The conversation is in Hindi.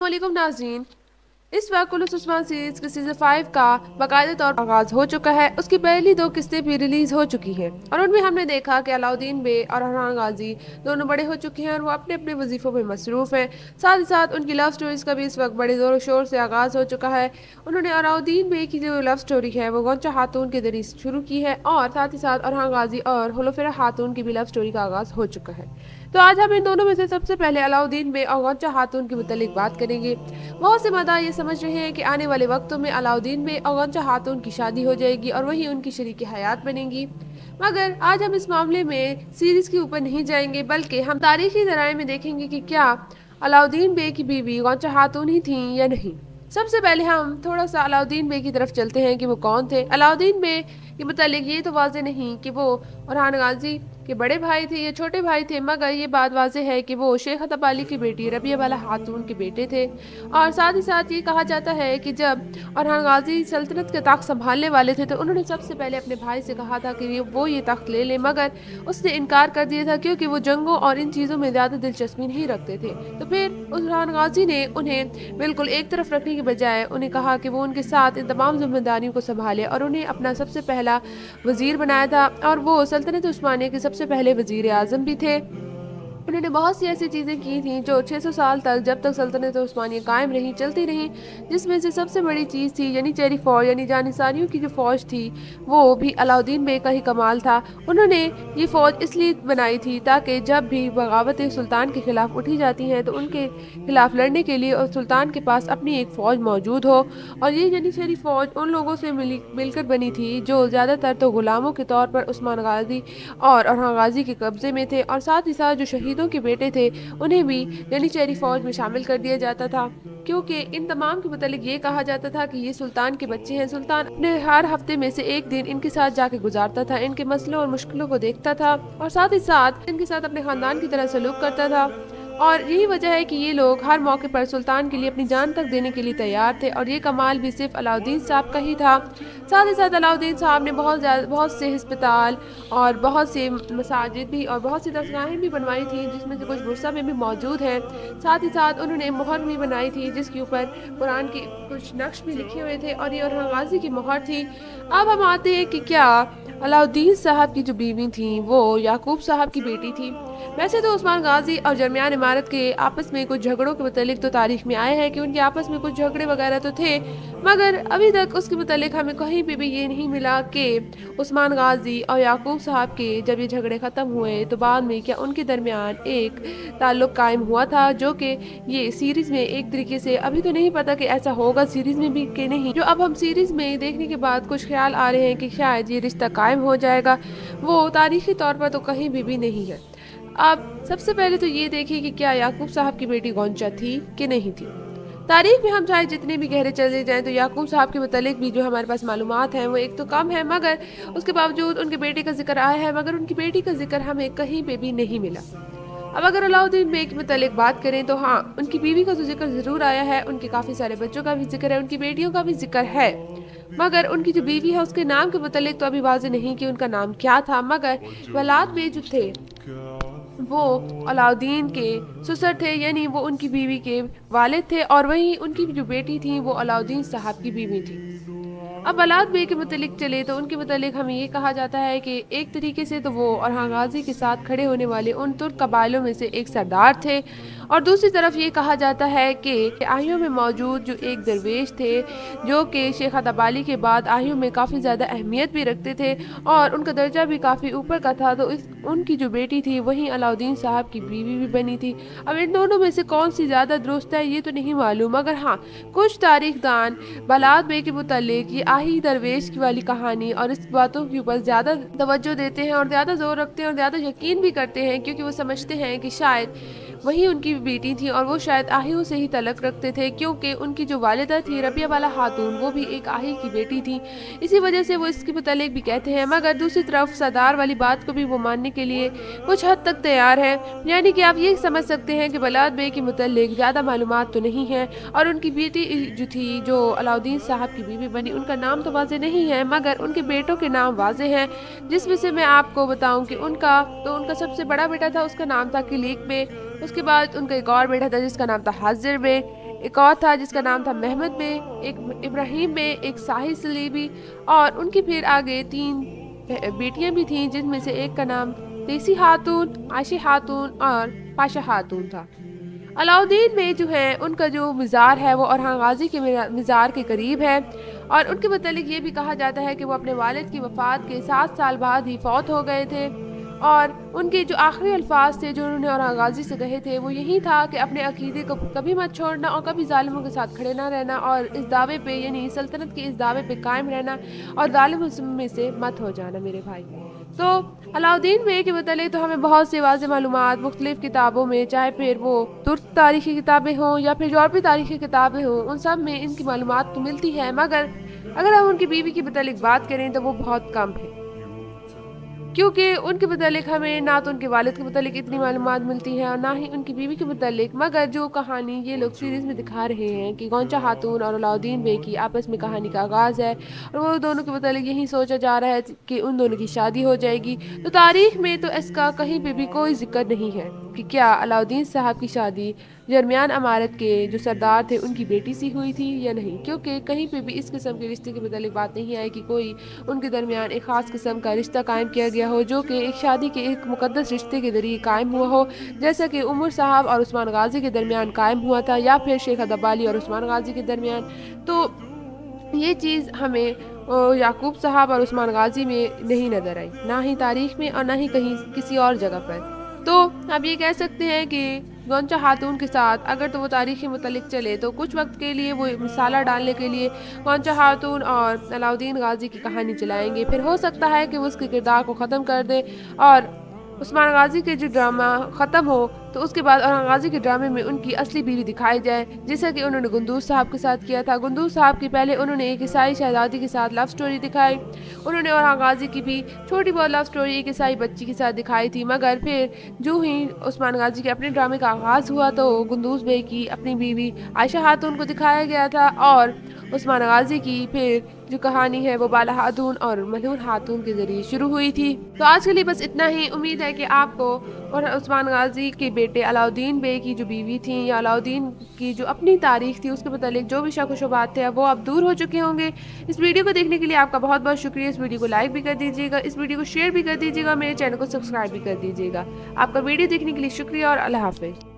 वालेकुम नाजीन इस वक्त कुलूस उस्मान सीरीज़ के सीज़न फाइव का बाकायदा तौर पर आगाज़ हो चुका है। उसकी पहली दो किस्तें भी रिलीज़ हो चुकी हैं और उनमें हमने देखा कि अलाउद्दीन बे और हरान गाजी दोनों बड़े हो चुके हैं और वो अपने अपने वजीफ़ों में मसरूफ़ हैं। साथ ही साथ उनकी लव स्टोरीज का भी इस वक्त बड़े ज़ोर शोर से आगाज़ हो चुका है। उन्होंने अलाउद्दीन बे की जो लव स्टोरी है, वो गौचा खातून के ज़रिए शुरू की है और साथ ही साथ अरहान गाजी और होलोफिरा खातून की भी लव स्टोरी का आगाज़ हो चुका है। तो आज हम इन दोनों में से सबसे पहले अलाउद्दीन बे और गौचा खातून के मुतलिक बात करेंगे। बहुत से मदा ये समझ रहे हैं कि आने वाले वक्तों में अलाउद्दीन बे और गौचा खातून की शादी हो जाएगी और वही उनकी शरीक हयात बनेगी। मगर आज हम इस मामले में सीरीज़ के ऊपर नहीं जाएँगे, बल्कि हम तारीखी जराए में देखेंगे कि क्या अलाउद्दीन बे की बीवी गौचा खातून ही थी या नहीं। सबसे पहले हम थोड़ा सा अलाउद्दीन बे की तरफ़ चलते हैं कि वो कौन थे। अलाउद्दीन बे के मतलब ये तो वाजे नहीं कि वो और गाजी के बड़े भाई थे या छोटे भाई थे, मगर ये बात वाज है कि वो शेख अली की बेटी, रबिया वाला खातून के बेटे थे। और साथ ही साथ ये कहा जाता है कि जब और गाजी सल्तनत के तख्त संभालने वाले थे तो उन्होंने सबसे पहले अपने भाई से कहा था कि वो ये तख्त ले लें, मगर उसने इनकार कर दिया था क्योंकि वो जंगों और इन चीज़ों में ज़्यादा दिलचस्पी नहीं रखते थे। तो फिर उमरान गाजी ने उन्हें बिल्कुल एक तरफ़ रखने के बजाय उन्हें कहा कि वो उनके साथ इन तमाम जिम्मेदारियों को संभाले और उन्हें अपना सबसे पहला वज़ीर बनाया था और वो सल्तनत उस्मानिया के सबसे पहले वज़ीर अजम भी थे। उन्होंने बहुत सी ऐसी चीज़ें की थी जो 600 साल तक जब तक सल्तनत उस्मानिया कायम रही, चलती रही, जिसमें से सबसे बड़ी चीज़ थी, यानी चेरी फौज, यानी जानिसारियों की जो फ़ौज थी, वो भी अलाउद्दीन बे का ही कमाल था। उन्होंने ये फ़ौज इसलिए बनाई थी ताकि जब भी बगावतें सुल्तान के ख़िलाफ़ उठी जाती हैं तो उनके खिलाफ़ लड़ने के लिए और सुल्तान के पास अपनी एक फ़ौज मौजूद हो। और ये यानी चेरी फ़ौज उन लोगों से मिली, मिलकर बनी थी जो ज़्यादातर तो ग़ुलामों के तौर पर उस्मान गाजी और गाजी के कब्ज़े में थे और साथ ही साथ जो शहीद शहीदों के बेटे थे, उन्हें भी चेरी फौज में शामिल कर दिया जाता था। क्योंकि इन तमाम के मतलब ये कहा जाता था कि ये सुल्तान के बच्चे हैं। सुल्तान अपने हर हफ़्ते में से एक दिन इनके साथ जाके गुजारता था, इनके मसलों और मुश्किलों को देखता था और साथ ही साथ इनके साथ अपने खानदान की तरह सलूक करता था। और यही वजह है कि ये लोग हर मौके पर सुल्तान के लिए अपनी जान तक देने के लिए तैयार थे और ये कमाल भी सिर्फ़ अलाउद्दीन साहब का ही था। साथ ही साथ अलाउद्दीन साहब ने बहुत ज़्यादा बहुत से अस्पताल और बहुत से मसाजिद भी और बहुत सी दरगाहें भी बनवाई थी, जिसमें से कुछ बुरसा में भी मौजूद हैं। साथ ही साथ उन्होंने मोहर भी बनाई थी, जिसके ऊपर कुरान के कुछ नक्श भी लिखे हुए थे और ये और गाजी की मोहर थी। अब हम आते हैं कि क्या अलाउद्दीन साहब की जो बीवी थी, वो याकूब साहब की बेटी थी। वैसे तो उस्मान गाजी और जरमियान इमारत के आपस में कुछ झगड़ों के मतलब तो तारीख में आए हैं कि उनके आपस में कुछ झगड़े वगैरह तो थे मगर अभी तक उसके मतलब हमें कहीं पर भी ये नहीं मिला कि उस्मान गाजी और याकूब साहब के जब ये झगड़े ख़त्म हुए तो बाद में क्या उनके दरमियान एक ताल्लुक कायम हुआ था जो कि ये सीरीज़ में एक तरीके से अभी तो नहीं पता कि ऐसा होगा सीरीज़ में भी कि नहीं। जो अब हम सीरीज़ में देखने के बाद कुछ ख्याल आ रहे हैं कि शायद ये रिश्ता कायम हो जाएगा वो तारीखी तौर पर तो कहीं भी, भी नहीं है। अब सबसे पहले तो ये देखें कि क्या याकूब साहब की बेटी गौंचा थी कि नहीं थी। तारीख में हम चाहे जितने भी गहरे चले जाएँ तो याकूब साहब के मतलब भी जो हमारे पास मालूम हैं, वो एक तो कम है, मगर उसके बावजूद उनके बेटे का ज़िक्र आया है, मगर उनकी बेटी का ज़िक्र हमें कहीं पे भी नहीं मिला। अब अगर अलाउद्दीन बेग के मतलब बात करें तो हाँ उनकी बीवी का तो ज़िक्र ज़रूर आया है, उनके काफ़ी सारे बच्चों का भी ज़िक्र है, उनकी बेटियों का भी ज़िक्र है। मगर उनकी जो बीवी है, उसके नाम के मतलब तो अभी वाजे नहीं कि उनका नाम क्या था, मगर वलाद में जो थे वो अलाउद्दीन के ससुर थे, यानी वो उनकी बीवी के वालिद थे और वहीं उनकी जो बेटी थी वो अलाउद्दीन साहब की बीवी थी। अब अलाद बे के मतलब चले तो उनके मतलब हमें ये कहा जाता है कि एक तरीके से तो वो और गाजी के साथ खड़े होने वाले उन तुर्क कबाइलों में से एक सरदार थे। और दूसरी तरफ़ ये कहा जाता है कि आहियों में मौजूद जो एक दरवेश थे, जो कि शेख अबाली के बाद आहियों में काफ़ी ज़्यादा अहमियत भी रखते थे और उनका दर्जा भी काफ़ी ऊपर का था तो इस, उनकी जो बेटी थी, वहीं अलाउद्दीन साहब की बीवी भी बनी थी। अब इन दोनों में से कौन सी ज़्यादा दुरुस्त है, ये तो नहीं मालूम, मगर हाँ कुछ तारीख दान बलाद बे के मुतलिक ये आही दरवेश की वाली कहानी और इस बातों के ऊपर ज़्यादा तवज्जो देते हैं और ज़्यादा ज़ोर रखते हैं और ज़्यादा यकीन भी करते हैं, क्योंकि वो समझते हैं कि शायद वही उनकी बेटी थी और वो शायद आहियों से ही तलक रखते थे, क्योंकि उनकी जो वालदा थी, रबिया वाला खातून, वो भी एक आही की बेटी थी। इसी वजह से वो इसके मुतलिक भी कहते हैं, मगर दूसरी तरफ़ सदार वाली बात को भी वो मानने के लिए कुछ हद तक तैयार है। यानी कि आप ये समझ सकते हैं कि बलाद बे के मुतलिक ज़्यादा मालूम तो नहीं है, और उनकी बेटी जो थी, जो अलाउद्दीन साहब की बीवी बनी, उनका नाम तो वाजे नहीं है, मगर उनके बेटों के नाम वाजे हैं, जिसमें से मैं आपको बताऊँ कि उनका तो उनका सबसे बड़ा बेटा था, उसका नाम था किलीक बे उसके बाद उनका एक और बेटा था जिसका नाम था हाजिर बे एक और था जिसका नाम था महमद बे एक इब्राहिम बे एक साहिर सलीबी और उनकी फिर आगे तीन बेटियाँ भी थीं, जिनमें से एक का नाम देसी हातून आशी हातून और पाशा हातून था। अलाउद्दीन में जो है, उनका जो मज़ार है वो अरहान गाजी के मज़ार के करीब है और उनके मतलब ये भी कहा जाता है कि वो अपने वालिद की वफ़ात के सात साल बाद ही फौत हो गए थे। और उनके जो आखिरी अल्फाज थे जो उन्होंने और गाजी से कहे थे, वो यही था कि अपने अकीदे को कभी मत छोड़ना और कभी ालिमों के साथ खड़े ना रहना और इस दावे पे, यानी सल्तनत के इस दावे पे कायम रहना और ालिम में से मत हो जाना मेरे भाई। तो अलाउद्दीन बे के मतलब तो हमें बहुत से वाज मालूम मुख्तलिफ़ किताबों में, चाहे फिर वो तुर्क तारीखी किताबें हों या फिर यूरोपी तारीखी किताबें हों, उन सब में इनकी मालूम तो मिलती है, मगर अगर हम उनकी बीवी की मतलब बात करें तो वो बहुत कम है। क्योंकि उनके मतलब हमें ना तो उनके वालिद के मतलब इतनी मालूम मिलती है और ना ही उनकी बीवी के मतलब मगर जो कहानी ये लोग सीरीज़ में दिखा रहे हैं कि गौचा खातून और अलाउद्दीन बे की आपस में कहानी का आगाज़ है और वो दोनों के मतलब यही सोचा जा रहा है कि उन दोनों की शादी हो जाएगी। तो तारीख में तो इसका कहीं पर भी कोई ज़िक्र नहीं है। कि क्या अलाउद्दीन साहब की शादी दरमियान अमारत के जो सरदार थे, उनकी बेटी सी हुई थी या नहीं? क्योंकि कहीं पे भी इस किस्म के रिश्ते के मतलब बात नहीं आई कि कोई उनके दरमियान एक ख़ास किस्म का रिश्ता कायम किया गया हो, जो कि एक शादी के एक मुकदस रिश्ते के ज़रिए कायम हुआ हो। जैसा कि उमर साहब और उस्मान गाजी के दरमियान कायम हुआ था या फिर शेख अदबाली और उस्मान गाजी के दरमियान। तो ये चीज़ हमें याकूब साहब और उस्मान गाजी में नहीं नज़र आई, ना ही तारीख में और ना ही कहीं किसी और जगह पर। तो आप ये कह सकते हैं कि गोंचा खातून के साथ अगर तो वो तारीख़ी मतलब चले तो कुछ वक्त के लिए वो मसाला डालने के लिए गोंचा खातून और अलाउद्दीन गाजी की कहानी चलाएँगे। फिर हो सकता है कि वो उसके किरदार को ख़त्म कर दे और उस्मान गाजी के जो ड्रामा ख़त्म हो तो उसके बाद और गाजी के ड्रामे में उनकी असली बीवी दिखाई जाए, जैसा कि उन्होंने गुंदूस साहब के साथ किया था। गुंदूस साहब की पहले उन्होंने एक ईसाई शहजादी के साथ लव स्टोरी दिखाई। उन्होंने और गाजी की भी छोटी बहुत लव स्टोरी एक ईसाई बच्ची के साथ दिखाई थी, मगर फिर जो ही उस्मान गाजी के अपने ड्रामे का आगाज़ हुआ तो गुंदूस बे की अपनी बीवी आयशा हातून को दिखाया गया था और उस्मान गाजी की फिर जो कहानी है वो बाला हातून और मलून हातून के ज़रिए शुरू हुई थी। तो आज के लिए बस इतना ही। उम्मीद है कि आपको और उस्मान गाजी के बेटे अलाउद्दीन बे की जो बीवी थी या अलाउद्दीन की जो अपनी तारीख थी, उसके मतलब जो भी शक शुबात थे, वो अब दूर हो चुके होंगे। इस वीडियो को देखने के लिए आपका बहुत बहुत शुक्रिया। इस वीडियो को लाइक भी कर दीजिएगा, इस वीडियो को शेयर भी कर दीजिएगा, मेरे चैनल को सब्सक्राइब भी कर दीजिएगा। आपका वीडियो देखने के लिए शुक्रिया और अल्लाह हाफिज़।